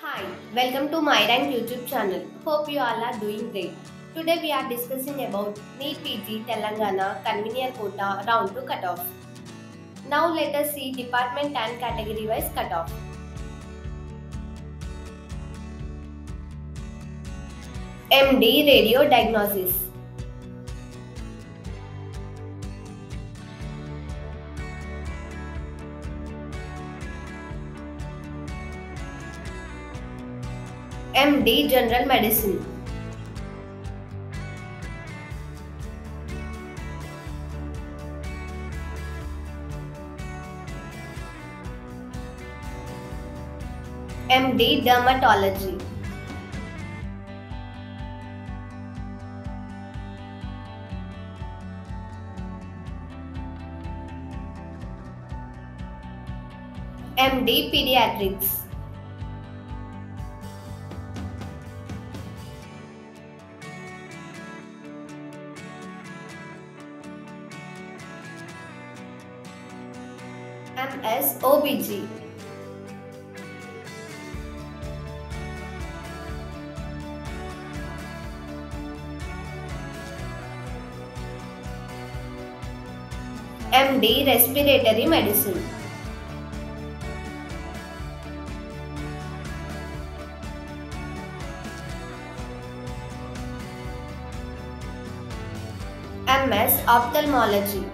Hi, welcome to MyRank YouTube channel. Hope you all are doing great. Today we are discussing about NEET PG Telangana convener quota round 2 cutoff. Now let us see department and category wise cutoff. MD Radio Diagnosis M D general medicine M MD dermatology MD paediatrics MS OBG MD Respiratory Medicine MS Ophthalmology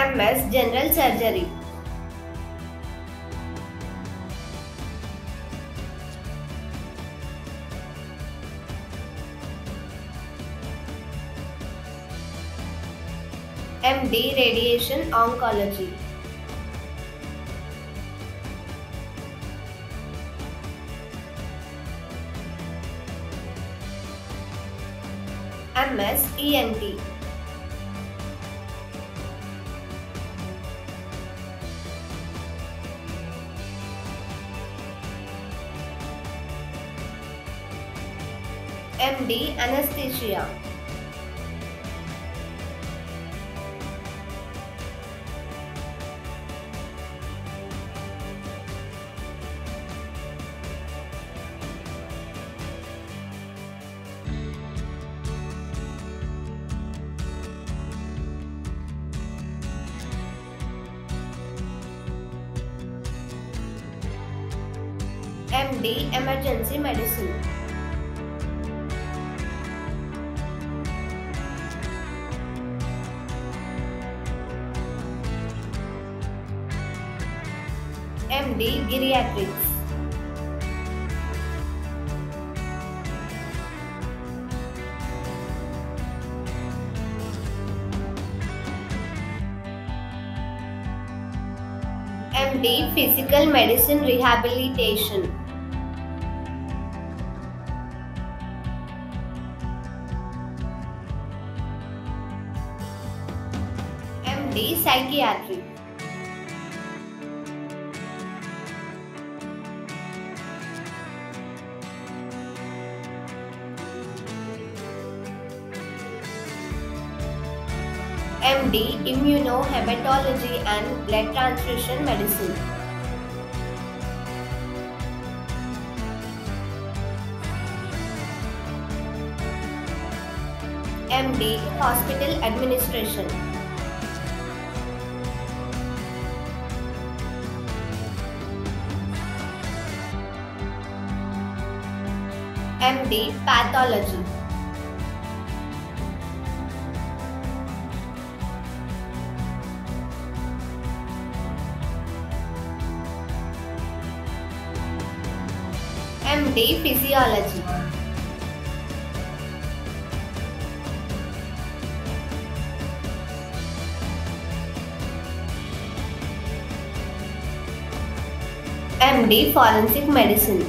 MS general surgery. MD radiation oncology MS ENT MD Anesthesia. MD Emergency Medicine MD Geriatrics MD Physical Medicine Rehabilitation MD Psychiatry MD Immunohematology and Blood Transfusion Medicine. MD Hospital Administration. MD Pathology MD Physiology. MD Forensic Medicine.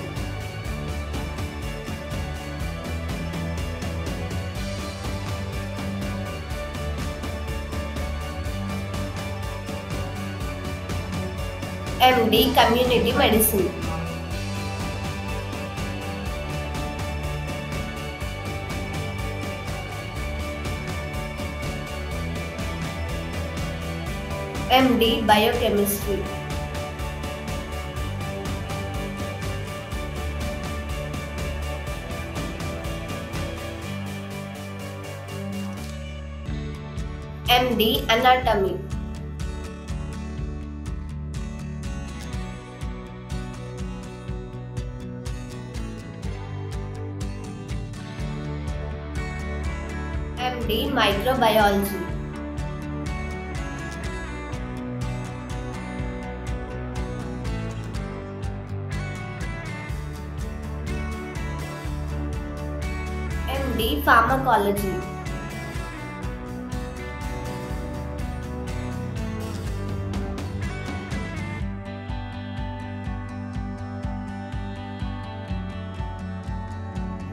MD Community Medicine MD Biochemistry. MD Anatomy. MD Microbiology. Pharmacology.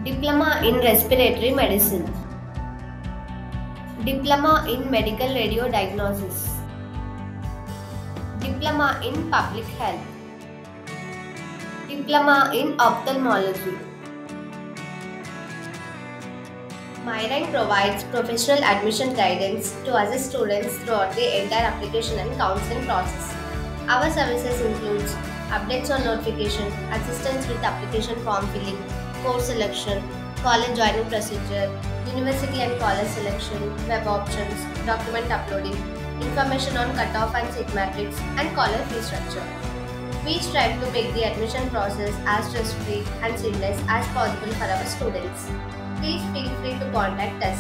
Diploma in Respiratory Medicine. Diploma in Medical Radiodiagnosis. Diploma in Public Health. Diploma in Ophthalmology. Myrank provides professional admission guidance to assist students throughout the entire application and counseling process. Our services includes updates on notification, assistance with application form filling, course selection, college joining procedure, university and college selection, web options, document uploading, information on cutoff and seat matrix, and college fee structure. We strive to make the admission process as stress-free and seamless as possible for our students. Please feel free to contact us.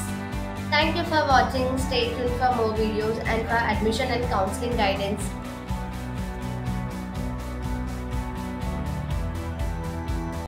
Thank you for watching. Stay tuned for more videos and for admission and counseling guidance.